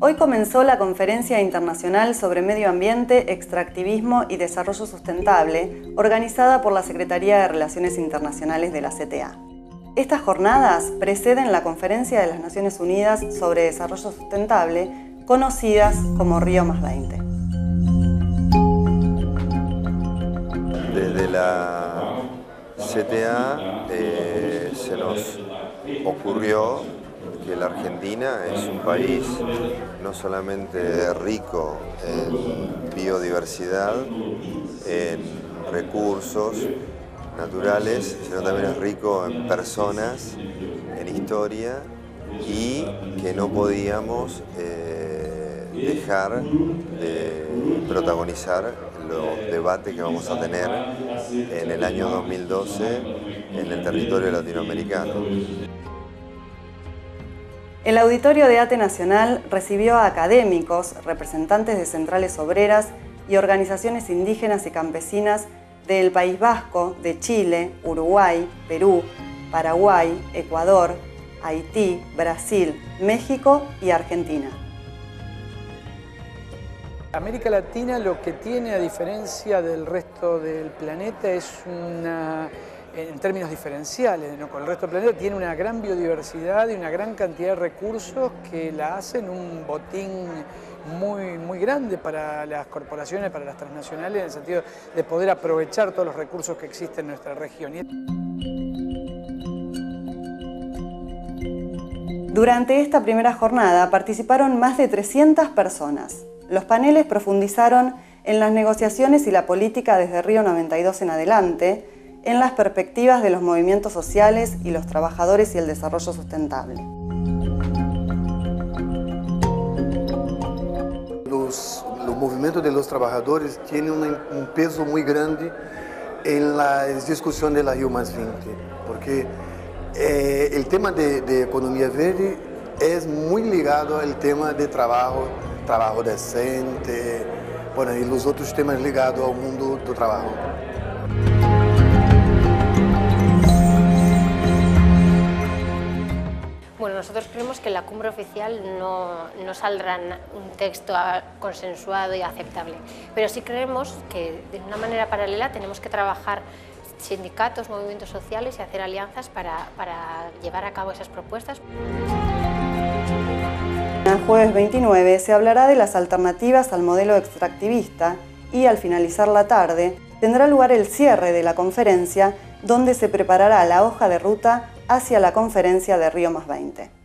Hoy comenzó la Conferencia Internacional sobre Medio Ambiente, Extractivismo y Desarrollo Sustentable, organizada por la Secretaría de Relaciones Internacionales de la CTA. Estas jornadas preceden la Conferencia de las Naciones Unidas sobre Desarrollo Sustentable, conocidas como Río más 20. Desde la CTA eh, se nos ocurrió que la Argentina es un país no solamente rico en biodiversidad, en recursos naturales, sino también es rico en personas, en historia y que no podíamos eh, dejar de protagonizar los debates que vamos a tener en el año 2012 en el territorio latinoamericano. El auditorio de ATE Nacional recibió a académicos, representantes de centrales obreras y organizaciones indígenas y campesinas del País Vasco, de Chile, Uruguay, Perú, Paraguay, Ecuador, Haití, Brasil, México y Argentina. América Latina lo que tiene a diferencia del resto del planeta es una en términos diferenciales con el resto del planeta, tiene una gran biodiversidad y una gran cantidad de recursos que la hacen un botín muy, muy grande para las corporaciones, para las transnacionales, en el sentido de poder aprovechar todos los recursos que existen en nuestra región. Durante esta primera jornada participaron más de 300 personas. Los paneles profundizaron en las negociaciones y la política desde Río 92 en adelante, en las perspectivas de los movimientos sociales y los trabajadores y el desarrollo sustentable. Los, movimientos de los trabajadores tienen un, peso muy grande en la discusión de la Rio 20, porque eh, el tema de, economía verde es muy ligado al tema de trabajo, trabajo decente, bueno, y los otros temas ligados al mundo del trabajo. Nosotros creemos que en la cumbre oficial no, no saldrá un texto consensuado y aceptable, pero sí creemos que de una manera paralela tenemos que trabajar sindicatos, movimientos sociales y hacer alianzas para, para llevar a cabo esas propuestas. El jueves 29 se hablará de las alternativas al modelo extractivista y al finalizar la tarde tendrá lugar el cierre de la conferencia donde se preparará la hoja de ruta hacia la conferencia de Río más 20.